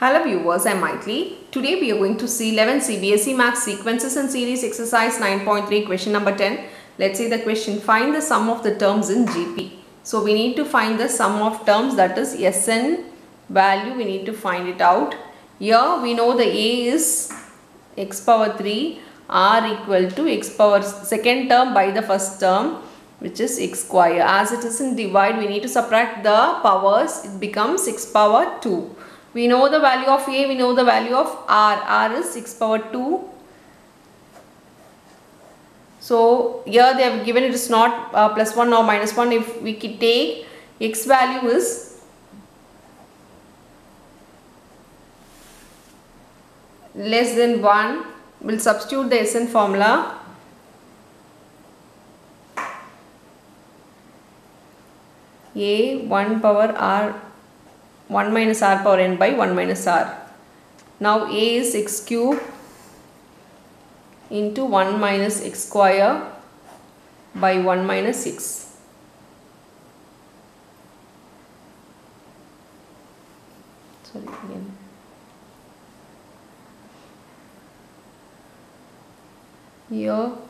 Hello viewers, I am Mythili. Today we are going to see 11 CBSE Maths Sequences and Series Exercise 9.3 question number 10. Let's see the question. Find the sum of the terms in GP. So we need to find the sum of terms that is SN value we need to find it out. Here we know the A is x power 3 r equal to x power second term by the first term which is x square. As it is in divide we need to subtract the powers it becomes x power 2. We know the value of A, we know the value of R. R is 6 power 2. So here they have given it is not uh, plus 1 or minus 1. If we take x value is less than 1, we'll substitute the SN formula. A 1 power R 1 minus r power n by 1 minus r. Now a is x cube into 1 minus x square by 1 minus 6. Sorry again. Here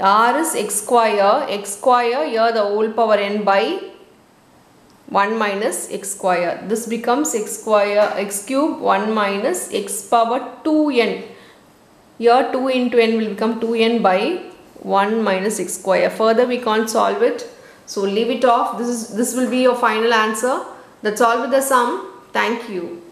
r is x square, x square here the whole power n by 1 minus x square. This becomes x square, x cube 1 minus x power 2n. Here 2 into n will become 2n by 1 minus x square. Further we can't solve it. So leave it off. This is this will be your final answer. That's all with the sum. Thank you.